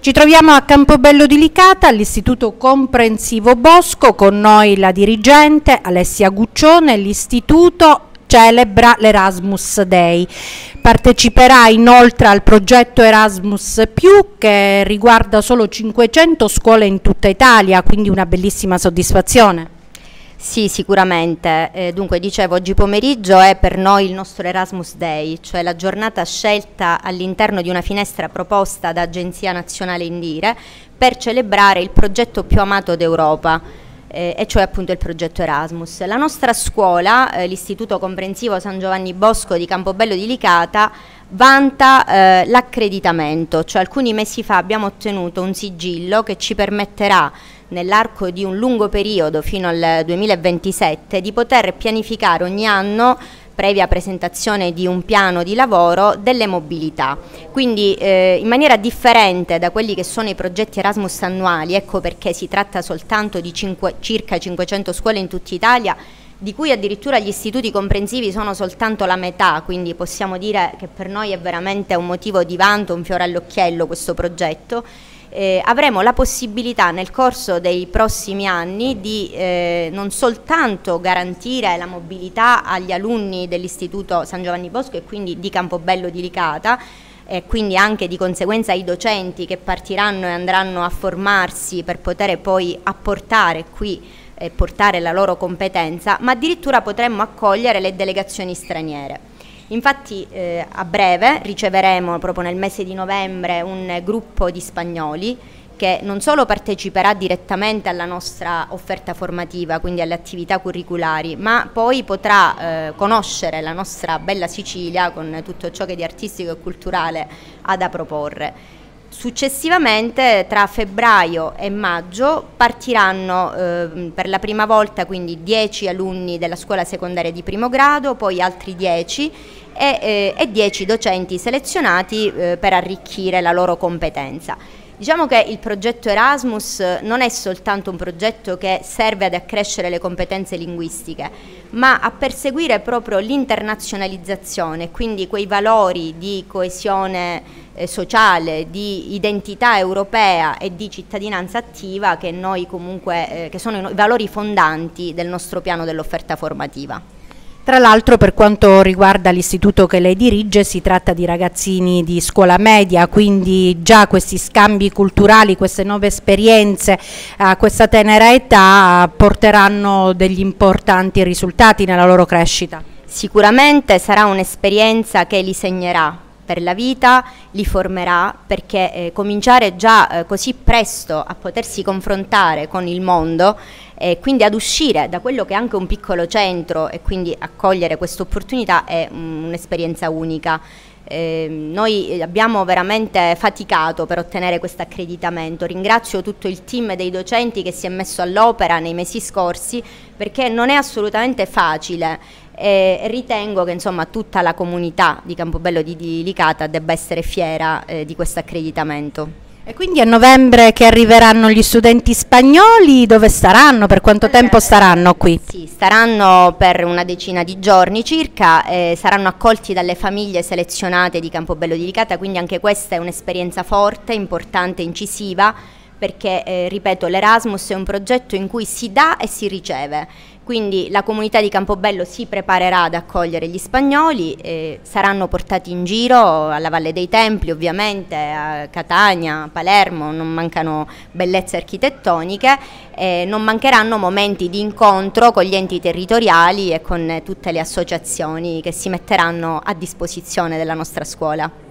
Ci troviamo a Campobello di Licata all'Istituto Comprensivo Bosco, con noi la dirigente Alessia Guccione, l'istituto celebra l'Erasmus Day. Parteciperà inoltre al progetto Erasmus che riguarda solo 500 scuole in tutta Italia, quindi una bellissima soddisfazione. Sì, sicuramente. Eh, dunque, dicevo, oggi pomeriggio è per noi il nostro Erasmus Day, cioè la giornata scelta all'interno di una finestra proposta da Agenzia Nazionale Indire per celebrare il progetto più amato d'Europa, eh, e cioè appunto il progetto Erasmus. La nostra scuola, eh, l'Istituto Comprensivo San Giovanni Bosco di Campobello di Licata, vanta eh, l'accreditamento, cioè alcuni mesi fa abbiamo ottenuto un sigillo che ci permetterà nell'arco di un lungo periodo fino al 2027 di poter pianificare ogni anno previa presentazione di un piano di lavoro delle mobilità. Quindi eh, in maniera differente da quelli che sono i progetti Erasmus annuali, ecco perché si tratta soltanto di cinque, circa 500 scuole in tutta Italia, di cui addirittura gli istituti comprensivi sono soltanto la metà, quindi possiamo dire che per noi è veramente un motivo di vanto, un fiore all'occhiello questo progetto eh, avremo la possibilità nel corso dei prossimi anni di eh, non soltanto garantire la mobilità agli alunni dell'Istituto San Giovanni Bosco e quindi di Campobello di Licata, e quindi anche di conseguenza ai docenti che partiranno e andranno a formarsi per poter poi apportare qui e portare la loro competenza, ma addirittura potremmo accogliere le delegazioni straniere. Infatti eh, a breve riceveremo proprio nel mese di novembre un gruppo di spagnoli che non solo parteciperà direttamente alla nostra offerta formativa, quindi alle attività curriculari, ma poi potrà eh, conoscere la nostra bella Sicilia con tutto ciò che di artistico e culturale ha da proporre. Successivamente tra febbraio e maggio partiranno eh, per la prima volta quindi 10 alunni della scuola secondaria di primo grado, poi altri 10 e, eh, e 10 docenti selezionati eh, per arricchire la loro competenza. Diciamo che il progetto Erasmus non è soltanto un progetto che serve ad accrescere le competenze linguistiche, ma a perseguire proprio l'internazionalizzazione, quindi quei valori di coesione eh, sociale, di identità europea e di cittadinanza attiva che, comunque, eh, che sono i valori fondanti del nostro piano dell'offerta formativa. Tra l'altro per quanto riguarda l'istituto che lei dirige si tratta di ragazzini di scuola media, quindi già questi scambi culturali, queste nuove esperienze a questa tenera età porteranno degli importanti risultati nella loro crescita. Sicuramente sarà un'esperienza che li segnerà per la vita, li formerà perché eh, cominciare già eh, così presto a potersi confrontare con il mondo e quindi ad uscire da quello che è anche un piccolo centro e quindi accogliere questa opportunità è un'esperienza unica. Eh, noi abbiamo veramente faticato per ottenere questo accreditamento, ringrazio tutto il team dei docenti che si è messo all'opera nei mesi scorsi perché non è assolutamente facile e ritengo che insomma, tutta la comunità di Campobello di, Licata debba essere fiera eh, di questo accreditamento. E quindi a novembre che arriveranno gli studenti spagnoli, dove staranno? Per quanto tempo staranno qui? Sì, staranno per una decina di giorni circa, eh, saranno accolti dalle famiglie selezionate di Campobello di Licata, quindi anche questa è un'esperienza forte, importante, incisiva perché, eh, ripeto, l'Erasmus è un progetto in cui si dà e si riceve, quindi la comunità di Campobello si preparerà ad accogliere gli spagnoli, eh, saranno portati in giro alla Valle dei Templi ovviamente, a Catania, a Palermo, non mancano bellezze architettoniche, eh, non mancheranno momenti di incontro con gli enti territoriali e con tutte le associazioni che si metteranno a disposizione della nostra scuola.